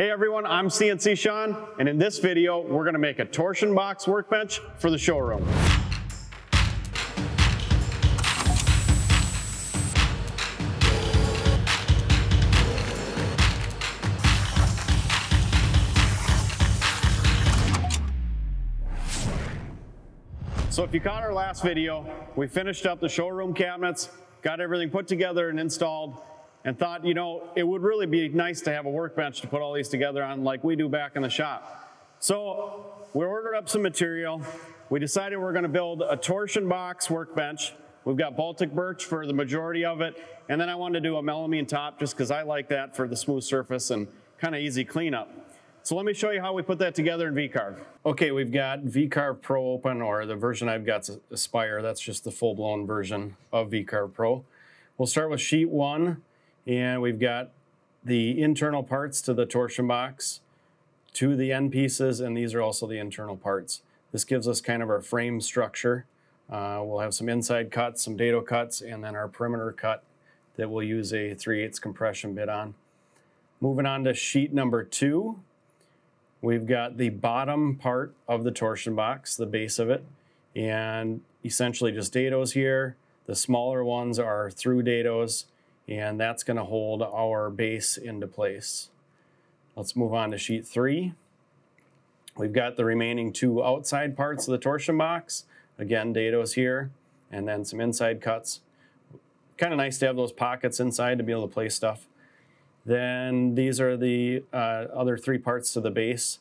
Hey everyone, I'm CNC Shawn, and in this video, we're gonna make a torsion box workbench for the showroom. So if you caught our last video, we finished up the showroom cabinets, got everything put together and installed, and thought, you know, it would really be nice to have a workbench to put all these together on like we do back in the shop. So we ordered up some material. We decided we're gonna build a torsion box workbench. We've got Baltic birch for the majority of it. And then I wanted to do a melamine top just because I like that for the smooth surface and kind of easy cleanup. So let me show you how we put that together in VCarve. Okay, we've got VCarve Pro open, or the version I've got Aspire. That's just the full-blown version of VCarve Pro. We'll start with sheet one, and we've got the internal parts to the torsion box, to the end pieces, and these are also the internal parts. This gives us kind of our frame structure. Uh, we'll have some inside cuts, some dado cuts, and then our perimeter cut that we'll use a 3 8 compression bit on. Moving on to sheet number two, We've got the bottom part of the torsion box, the base of it, and essentially just dados here. The smaller ones are through dados, and that's gonna hold our base into place. Let's move on to sheet three. We've got the remaining two outside parts of the torsion box. Again, dados here, and then some inside cuts. Kind of nice to have those pockets inside to be able to place stuff. Then these are the uh, other three parts to the base.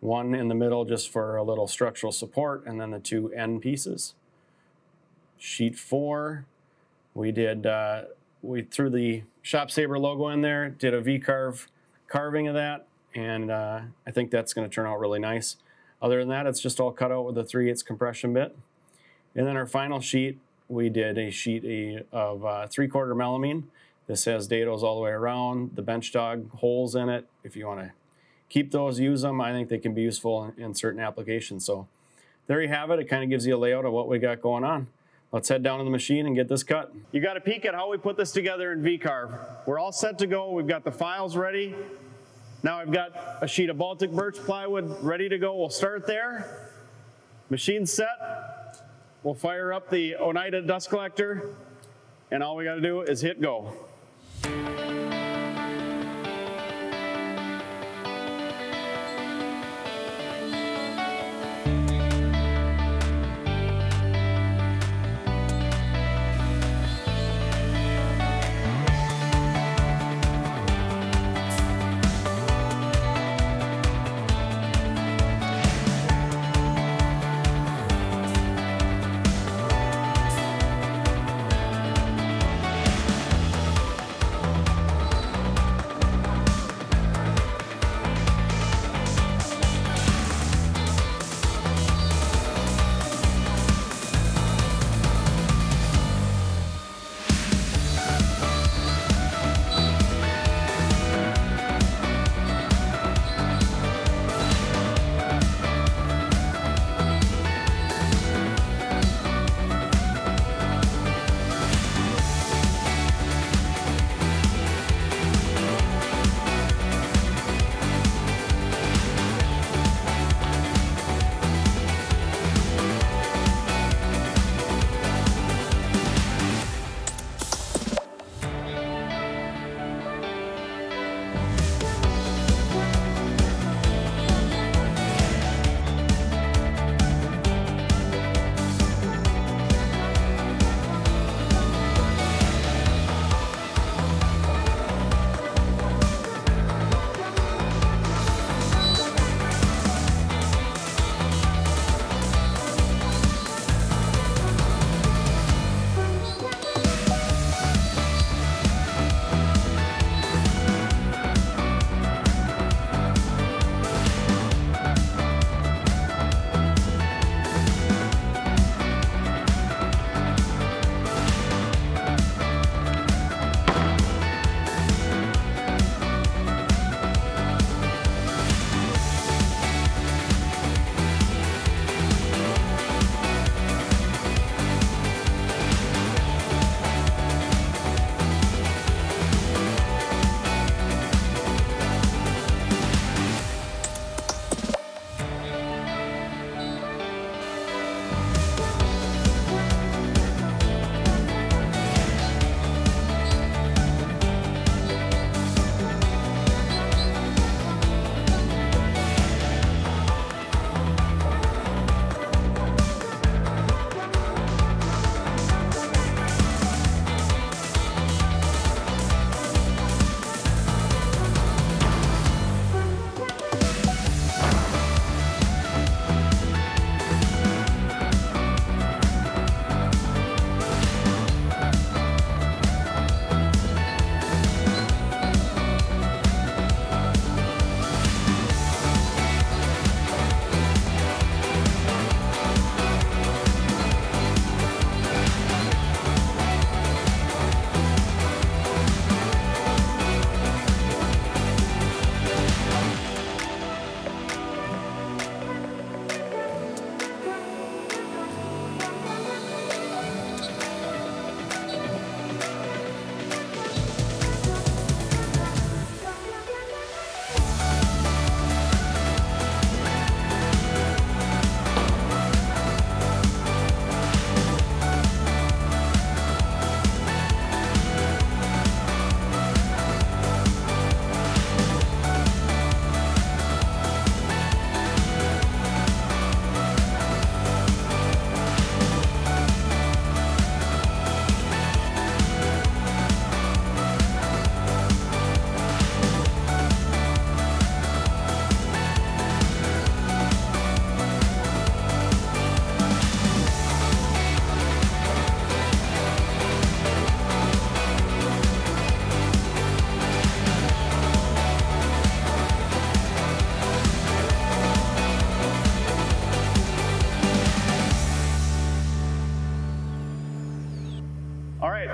One in the middle just for a little structural support, and then the two end pieces. Sheet four, we did, uh, we threw the ShopSabre logo in there, did a V-carve carving of that, and uh, I think that's gonna turn out really nice. Other than that, it's just all cut out with a 3 8 compression bit. And then our final sheet, we did a sheet of uh, three quarter melamine. This has dados all the way around, the bench dog holes in it. If you want to keep those, use them. I think they can be useful in certain applications. So there you have it. It kind of gives you a layout of what we got going on. Let's head down to the machine and get this cut. You got a peek at how we put this together in VCarve. We're all set to go. We've got the files ready. Now I've got a sheet of Baltic birch plywood ready to go. We'll start there. Machine set. We'll fire up the Oneida dust collector. And all we got to do is hit go.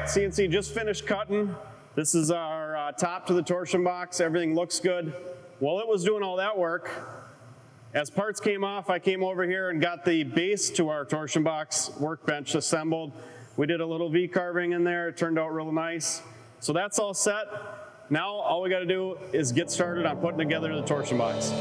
CNC just finished cutting. This is our uh, top to the torsion box. Everything looks good. While it was doing all that work, as parts came off, I came over here and got the base to our torsion box workbench assembled. We did a little V carving in there. It turned out real nice. So that's all set. Now all we got to do is get started on putting together the torsion box.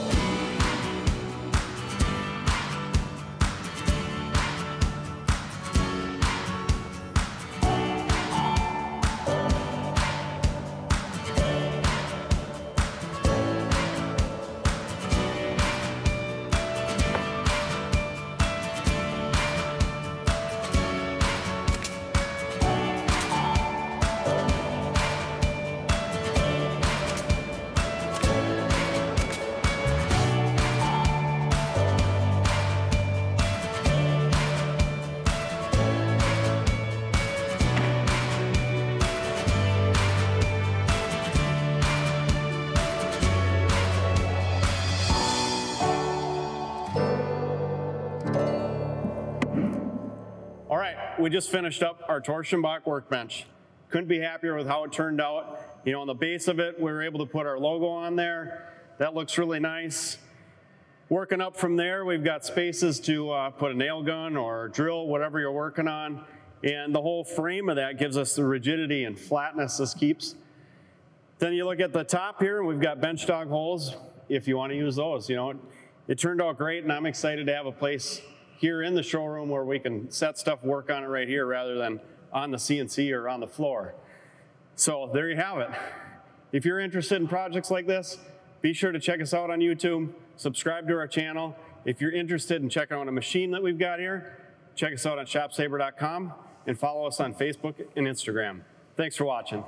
We just finished up our torsion box workbench. Couldn't be happier with how it turned out. You know, on the base of it, we were able to put our logo on there. That looks really nice. Working up from there, we've got spaces to uh, put a nail gun or drill, whatever you're working on. And the whole frame of that gives us the rigidity and flatness this keeps. Then you look at the top here, and we've got bench dog holes if you want to use those. You know, it, it turned out great, and I'm excited to have a place here in the showroom where we can set stuff, work on it right here rather than on the CNC or on the floor. So there you have it. If you're interested in projects like this, be sure to check us out on YouTube, subscribe to our channel. If you're interested in checking out a machine that we've got here, check us out on shopsabre.com and follow us on Facebook and Instagram. Thanks for watching.